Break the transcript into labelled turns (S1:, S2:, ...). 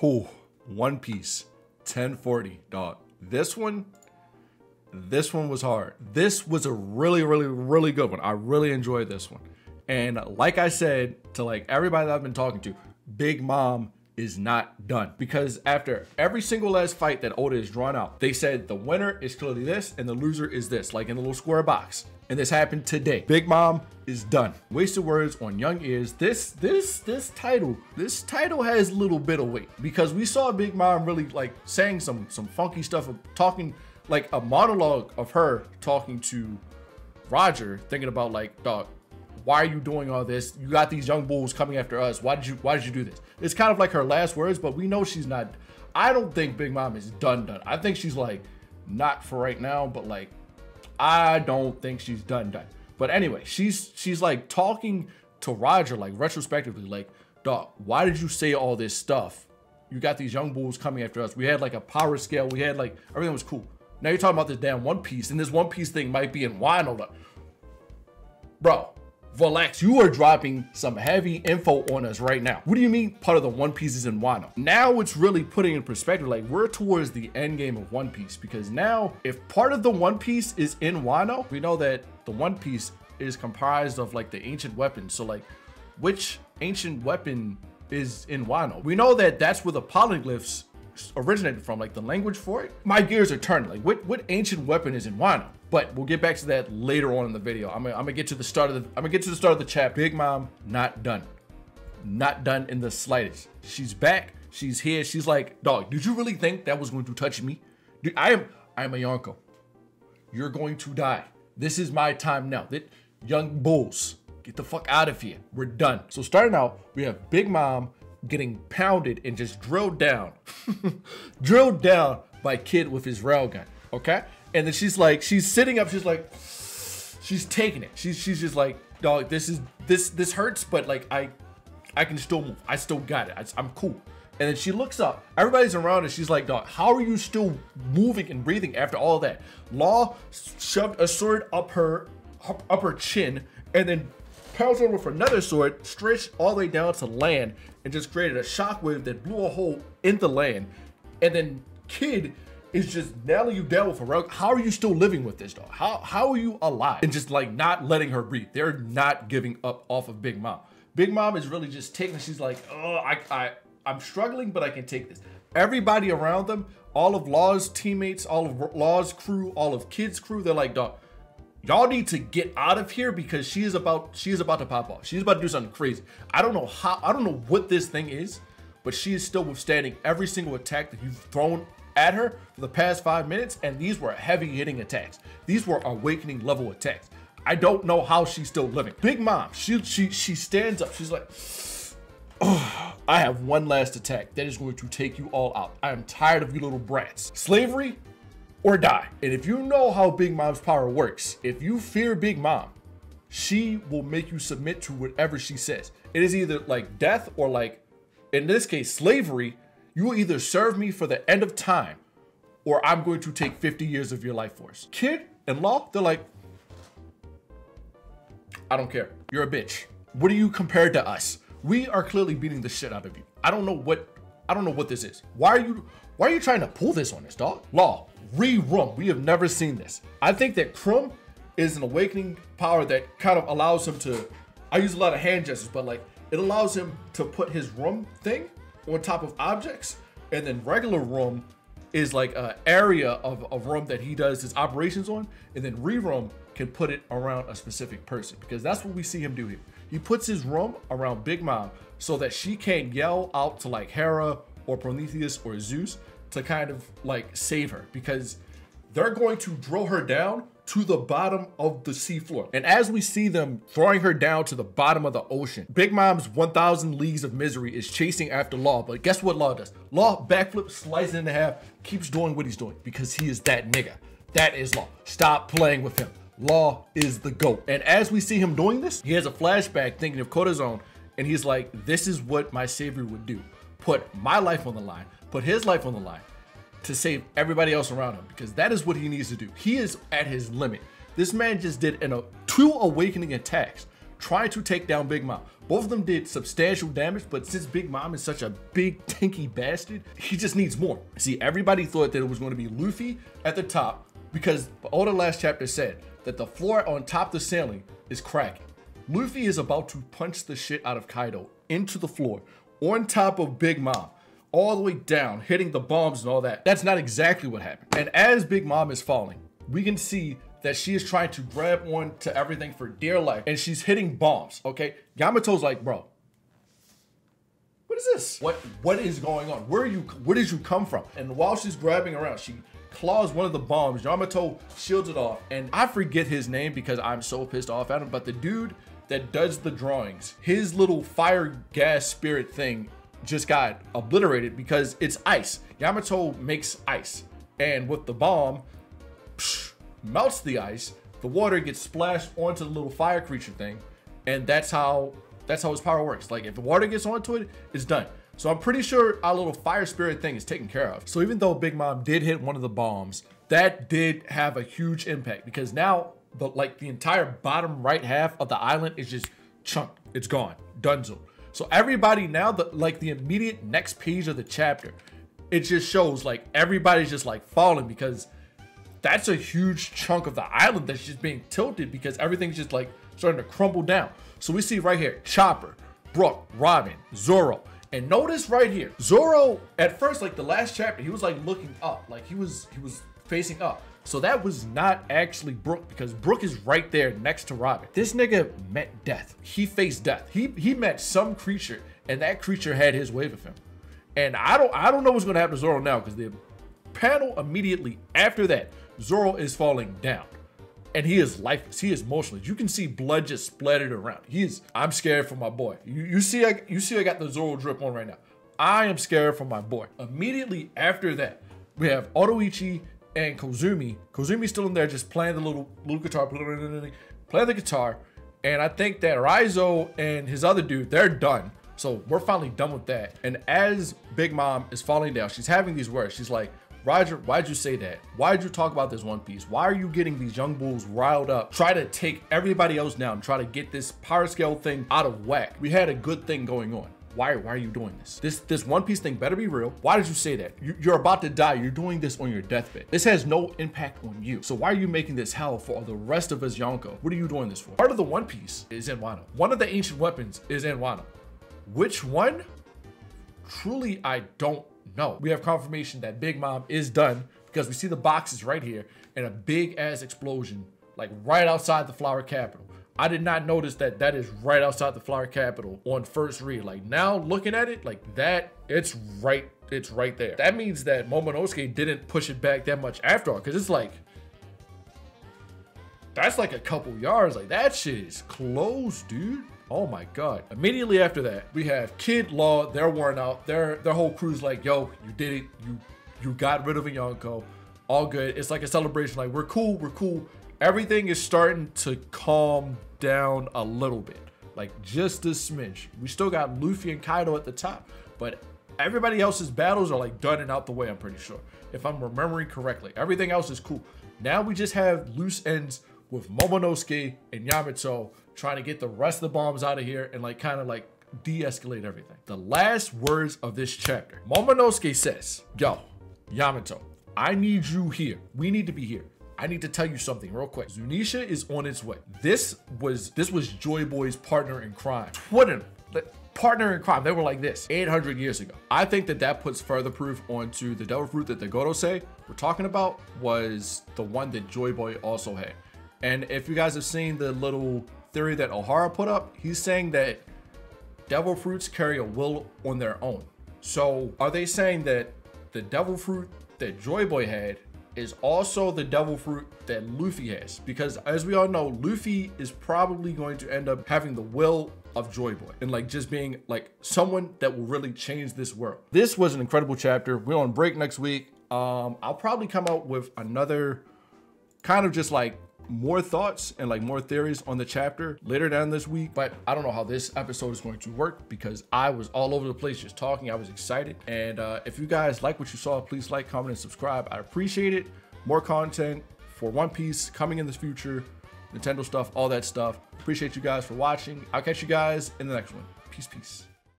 S1: Whew. One Piece, 1040, dog. This one, this one was hard. This was a really, really, really good one. I really enjoyed this one. And like I said to like everybody that I've been talking to, Big Mom is not done because after every single last fight that Oda is drawn out, they said the winner is clearly this and the loser is this, like in a little square box. And this happened today. Big Mom is done. Wasted words on young ears. This, this, this title, this title has little bit of weight because we saw Big Mom really like saying some some funky stuff, of talking like a monologue of her talking to Roger, thinking about like, dog, why are you doing all this? You got these young bulls coming after us. Why did you why did you do this? It's kind of like her last words, but we know she's not I don't think Big Mom is done done. I think she's like not for right now, but like I don't think she's done done. But anyway, she's she's like talking to Roger like retrospectively like, "Dog, why did you say all this stuff? You got these young bulls coming after us. We had like a power scale. We had like everything was cool. Now you're talking about this damn One Piece, and this One Piece thing might be in Wano. Bro, Relax, you are dropping some heavy info on us right now. What do you mean part of the One Piece is in Wano? Now it's really putting in perspective, like we're towards the end game of One Piece because now if part of the One Piece is in Wano, we know that the One Piece is comprised of like the ancient weapons. So like which ancient weapon is in Wano? We know that that's where the poneglyphs originated from, like the language for it. My gears are turning. Like, what what ancient weapon is in Wano? But we'll get back to that later on in the video. I'm gonna, I'm gonna get to the start of the I'm gonna get to the start of the chat. Big Mom not done, not done in the slightest. She's back. She's here. She's like, dog. Did you really think that was going to touch me? Dude, I am I am a Yonko. You're going to die. This is my time now. That young bulls, get the fuck out of here. We're done. So starting out, we have Big Mom getting pounded and just drilled down, drilled down by Kid with his railgun. Okay, and then she's like, she's sitting up, she's like, she's taking it. She's she's just like, dog, this is this this hurts, but like I, I can still move. I still got it. I, I'm cool. And then she looks up. Everybody's around her. She's like, dog, how are you still moving and breathing after all that? Law shoved a sword up her up her chin and then pounds over with another sword, stretched all the way down to land, and just created a shockwave that blew a hole in the land. And then Kid is just nailing you down with a rug. How are you still living with this dog? How how are you alive? And just like not letting her breathe. They're not giving up off of Big Mom. Big Mom is really just taking. She's like, oh, I I I'm struggling, but I can take this. Everybody around them, all of Law's teammates, all of Law's crew, all of Kid's crew, they're like, dog, y'all need to get out of here because she is about she is about to pop off. She's about to do something crazy. I don't know how I don't know what this thing is, but she is still withstanding every single attack that you've thrown at her for the past five minutes, and these were heavy hitting attacks. These were awakening level attacks. I don't know how she's still living. Big Mom, she she she stands up. She's like, oh, I have one last attack that is going to take you all out. I am tired of you little brats. Slavery or die. And if you know how Big Mom's power works, if you fear Big Mom, she will make you submit to whatever she says. It is either like death or like, in this case, slavery. You will either serve me for the end of time or I'm going to take 50 years of your life force. Kid and Law, they're like, I don't care. You're a bitch. What are you compared to us? We are clearly beating the shit out of you. I don't know what I don't know what this is. Why are you why are you trying to pull this on us, dog? Law, re-Room. We have never seen this. I think that K-Room is an awakening power that kind of allows him to, I use a lot of hand gestures, but like it allows him to put his Room thing on top of objects. And then regular Room is like an area of, of Room that he does his operations on. And then re-rum can put it around a specific person because that's what we see him do here. He puts his rum around Big Mom so that she can't yell out to like Hera or Prometheus or Zeus to kind of like save her because they're going to drill her down to the bottom of the seafloor. And as we see them throwing her down to the bottom of the ocean, Big Mom's 1000 Leagues of Misery is chasing after Law. But guess what Law does? Law backflip, slices it in half, keeps doing what he's doing because he is that nigga. That is Law. Stop playing with him. Law is the GOAT. And as we see him doing this, he has a flashback thinking of Corazon, and he's like, this is what my savior would do. Put my life on the line put his life on the line to save everybody else around him because that is what he needs to do. He is at his limit. This man just did an, two awakening attacks trying to take down Big Mom. Both of them did substantial damage, but since Big Mom is such a big, tinky bastard, he just needs more. See, everybody thought that it was going to be Luffy at the top because all the last chapter said that the floor on top of the ceiling is cracking. Luffy is about to punch the shit out of Kaido into the floor on top of Big Mom all the way down, hitting the bombs and all that. That's not exactly what happened. And as Big Mom is falling, we can see that she is trying to grab on to everything for dear life and she's hitting bombs, okay? Yamato's like, bro, what is this? What what is going on? Where are you where did you come from? And while she's grabbing around, she claws one of the bombs. Yamato shields it off. And I forget his name because I'm so pissed off at him. But the dude that does the drawings, his little fire gas spirit thing just got obliterated because it's ice. Yamato makes ice. And with the bomb, psh, melts the ice, the water gets splashed onto the little fire creature thing, and that's how that's how his power works. Like if the water gets onto it, it's done. So I'm pretty sure our little fire spirit thing is taken care of. So even though Big Mom did hit one of the bombs, that did have a huge impact because now the like the entire bottom right half of the island is just chunked. It's gone. Dunzo. So everybody now the like the immediate next page of the chapter, it just shows like everybody's just like falling because that's a huge chunk of the island that's just being tilted because everything's just like starting to crumble down. So we see right here, Chopper, Brook, Robin, Zoro. And notice right here, Zoro, at first, like the last chapter, he was like looking up, like he was he was facing up. So that was not actually Brook because Brook is right there next to Robin. This nigga met death. He faced death. He he met some creature and that creature had his way with him. And I don't I don't know what's gonna happen to Zoro now because the panel immediately after that, Zoro is falling down. And he is lifeless. He is motionless. You can see blood just splattered around. He is. I'm scared for my boy. You, you see, I, you see, I got the Zoro drip on right now. I am scared for my boy. Immediately after that, we have Otoichi and Kozumi. Kozumi's still in there, just playing the little little guitar, playing the guitar. And I think that Raizo and his other dude, they're done. So we're finally done with that. And as Big Mom is falling down, she's having these words. She's like, Roger, why'd you say that? Why'd you talk about this One Piece? Why are you getting these young bulls riled up? Try to take everybody else down, try to get this power scale thing out of whack. We had a good thing going on. Why, why are you doing this? This this One Piece thing better be real. Why did you say that? You, you're about to die. You're doing this on your deathbed. This has no impact on you. So why are you making this hell for the rest of us Yonko? What are you doing this for? Part of the One Piece is in Wano. One of the ancient weapons is in Wano. Which one? Truly, I don't know. we have confirmation that Big Mom is done because we see the boxes right here and a big ass explosion like right outside the flower capital. I did not notice that that is right outside the flower capital on first read. Like now looking at it like that, it's right, it's right there. That means that Momonosuke didn't push it back that much after all because it's like, that's like a couple yards. Like that shit is close, dude. Oh my god. Immediately after that, we have Kid Law, they're worn out. Their their whole crew's like, yo, you did it. You you got rid of a Yonko. All good. It's like a celebration. Like, we're cool, we're cool. Everything is starting to calm down a little bit. Like just a smidge. We still got Luffy and Kaido at the top, but everybody else's battles are like done and out the way, I'm pretty sure. If I'm remembering correctly. Everything else is cool. Now we just have loose ends with Momonosuke and Yamato trying to get the rest of the bombs out of here and like kind of like de-escalate everything. The last words of this chapter. Momonosuke says, yo, Yamato, I need you here. We need to be here. I need to tell you something real quick. Zunisha is on its way. This was this was Joy Boy's partner in crime. Twitter, partner in crime. They were like this 800 years ago. I think that that puts further proof onto the devil fruit that the Gorosei we're talking about was the one that Joy Boy also had. And if you guys have seen the little theory that Ohara put up, he's saying that devil fruits carry a will on their own. So are they saying that the devil fruit that Joy Boy had is also the devil fruit that Luffy has? Because as we all know, Luffy is probably going to end up having the will of Joy Boy and like just being like someone that will really change this world. This was an incredible chapter. We're on break next week. Um, I'll probably come out with another kind of just like more thoughts and like more theories on the chapter later down this week. But I don't know how this episode is going to work because I was all over the place just talking. I was excited. And uh, if you guys like what you saw, please like, comment, and subscribe. I appreciate it. More content for One Piece coming in the future. Nintendo stuff, all that stuff. Appreciate you guys for watching. I'll catch you guys in the next one. Peace, peace.